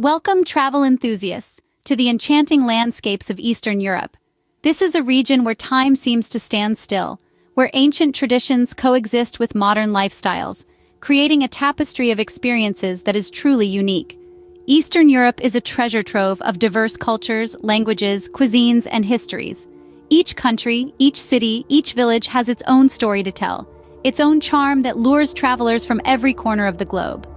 Welcome, travel enthusiasts, to the enchanting landscapes of Eastern Europe. This is a region where time seems to stand still, where ancient traditions coexist with modern lifestyles, creating a tapestry of experiences that is truly unique. Eastern Europe is a treasure trove of diverse cultures, languages, cuisines, and histories. Each country, each city, each village has its own story to tell, its own charm that lures travelers from every corner of the globe.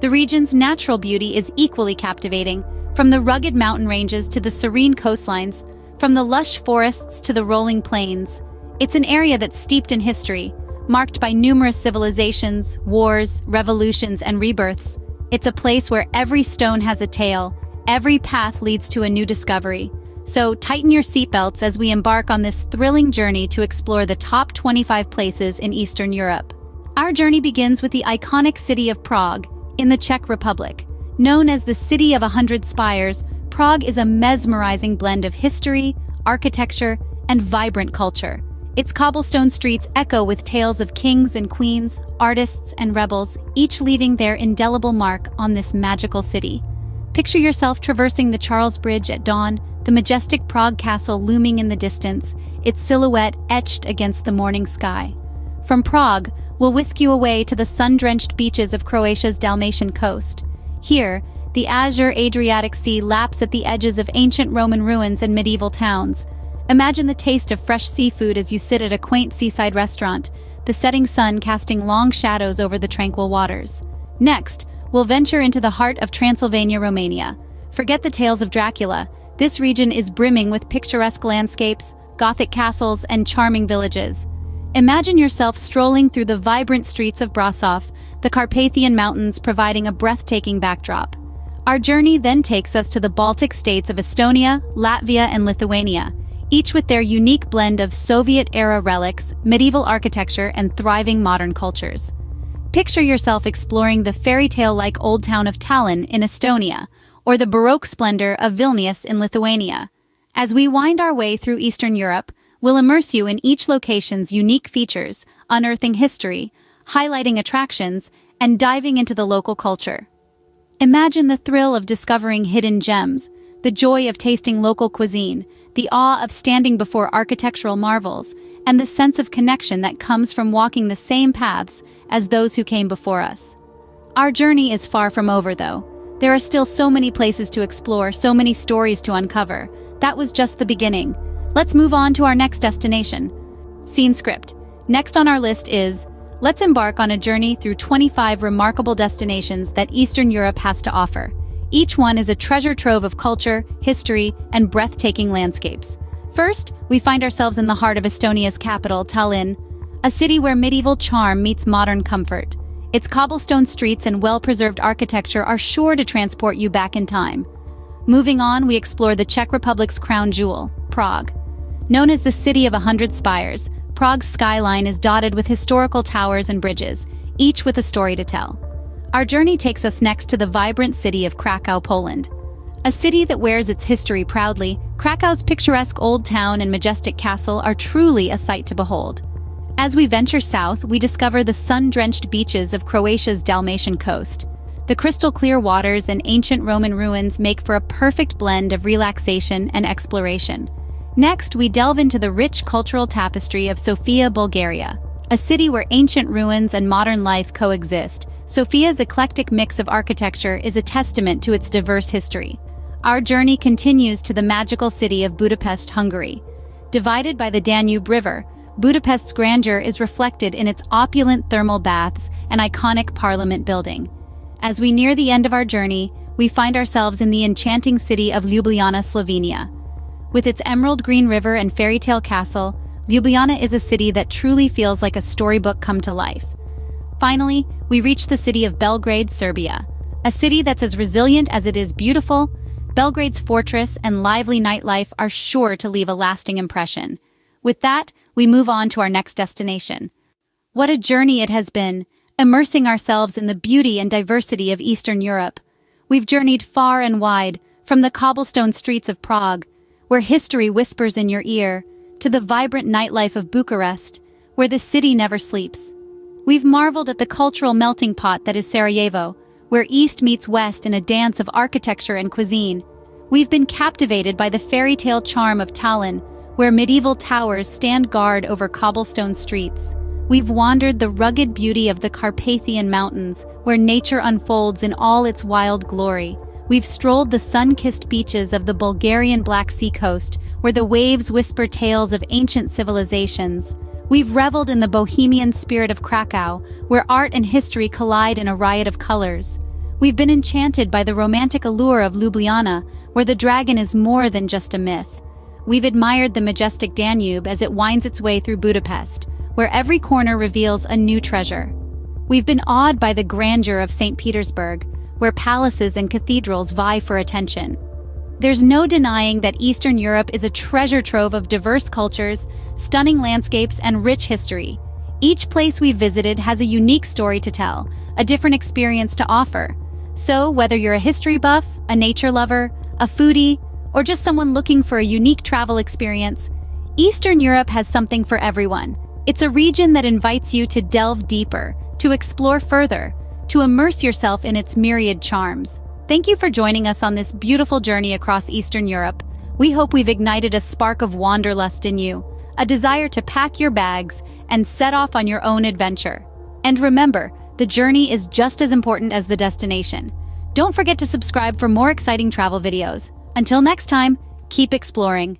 The region's natural beauty is equally captivating, from the rugged mountain ranges to the serene coastlines, from the lush forests to the rolling plains. It's an area that's steeped in history, marked by numerous civilizations, wars, revolutions, and rebirths. It's a place where every stone has a tale, every path leads to a new discovery. So tighten your seatbelts as we embark on this thrilling journey to explore the top 25 places in Eastern Europe. Our journey begins with the iconic city of Prague, in the Czech Republic. Known as the City of a Hundred Spires, Prague is a mesmerizing blend of history, architecture, and vibrant culture. Its cobblestone streets echo with tales of kings and queens, artists and rebels, each leaving their indelible mark on this magical city. Picture yourself traversing the Charles Bridge at dawn, the majestic Prague castle looming in the distance, its silhouette etched against the morning sky. From Prague, we'll whisk you away to the sun-drenched beaches of Croatia's Dalmatian coast. Here, the azure Adriatic Sea laps at the edges of ancient Roman ruins and medieval towns. Imagine the taste of fresh seafood as you sit at a quaint seaside restaurant, the setting sun casting long shadows over the tranquil waters. Next, we'll venture into the heart of Transylvania, Romania. Forget the tales of Dracula. This region is brimming with picturesque landscapes, Gothic castles, and charming villages. Imagine yourself strolling through the vibrant streets of Brasov, the Carpathian Mountains providing a breathtaking backdrop. Our journey then takes us to the Baltic states of Estonia, Latvia, and Lithuania, each with their unique blend of Soviet-era relics, medieval architecture, and thriving modern cultures. Picture yourself exploring the fairy tale-like old town of Tallinn in Estonia, or the Baroque splendor of Vilnius in Lithuania. As we wind our way through Eastern Europe, We'll immerse you in each location's unique features, unearthing history, highlighting attractions, and diving into the local culture. Imagine the thrill of discovering hidden gems, the joy of tasting local cuisine, the awe of standing before architectural marvels, and the sense of connection that comes from walking the same paths as those who came before us. Our journey is far from over, though. There are still so many places to explore, so many stories to uncover. That was just the beginning. Let's move on to our next destination. Scene script. Next on our list is, let's embark on a journey through 25 remarkable destinations that Eastern Europe has to offer. Each one is a treasure trove of culture, history, and breathtaking landscapes. First, we find ourselves in the heart of Estonia's capital, Tallinn, a city where medieval charm meets modern comfort. Its cobblestone streets and well-preserved architecture are sure to transport you back in time. Moving on, we explore the Czech Republic's crown jewel, Prague. Known as the City of a Hundred Spires, Prague's skyline is dotted with historical towers and bridges, each with a story to tell. Our journey takes us next to the vibrant city of Krakow, Poland. A city that wears its history proudly, Krakow's picturesque old town and majestic castle are truly a sight to behold. As we venture south, we discover the sun-drenched beaches of Croatia's Dalmatian coast. The crystal-clear waters and ancient Roman ruins make for a perfect blend of relaxation and exploration. Next, we delve into the rich cultural tapestry of Sofia, Bulgaria. A city where ancient ruins and modern life coexist, Sofia's eclectic mix of architecture is a testament to its diverse history. Our journey continues to the magical city of Budapest, Hungary. Divided by the Danube River, Budapest's grandeur is reflected in its opulent thermal baths and iconic parliament building. As we near the end of our journey, we find ourselves in the enchanting city of Ljubljana, Slovenia. With its emerald green river and fairy tale castle, Ljubljana is a city that truly feels like a storybook come to life. Finally, we reach the city of Belgrade, Serbia. A city that's as resilient as it is beautiful, Belgrade's fortress and lively nightlife are sure to leave a lasting impression. With that, we move on to our next destination. What a journey it has been, immersing ourselves in the beauty and diversity of Eastern Europe. We've journeyed far and wide, from the cobblestone streets of Prague where history whispers in your ear, to the vibrant nightlife of Bucharest, where the city never sleeps. We've marveled at the cultural melting pot that is Sarajevo, where East meets West in a dance of architecture and cuisine. We've been captivated by the fairy tale charm of Tallinn, where medieval towers stand guard over cobblestone streets. We've wandered the rugged beauty of the Carpathian Mountains, where nature unfolds in all its wild glory. We've strolled the sun-kissed beaches of the Bulgarian Black Sea coast, where the waves whisper tales of ancient civilizations. We've reveled in the bohemian spirit of Krakow, where art and history collide in a riot of colors. We've been enchanted by the romantic allure of Ljubljana, where the dragon is more than just a myth. We've admired the majestic Danube as it winds its way through Budapest, where every corner reveals a new treasure. We've been awed by the grandeur of St. Petersburg, where palaces and cathedrals vie for attention. There's no denying that Eastern Europe is a treasure trove of diverse cultures, stunning landscapes, and rich history. Each place we've visited has a unique story to tell, a different experience to offer. So, whether you're a history buff, a nature lover, a foodie, or just someone looking for a unique travel experience, Eastern Europe has something for everyone. It's a region that invites you to delve deeper, to explore further, to immerse yourself in its myriad charms. Thank you for joining us on this beautiful journey across Eastern Europe. We hope we've ignited a spark of wanderlust in you, a desire to pack your bags and set off on your own adventure. And remember, the journey is just as important as the destination. Don't forget to subscribe for more exciting travel videos. Until next time, keep exploring.